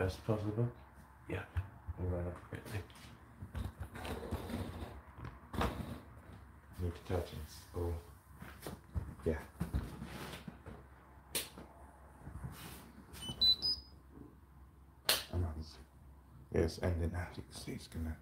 best part possible. Yeah, we'll run up quickly. New detergents or yeah. And that's yeah, it's ending now. You can see it's gonna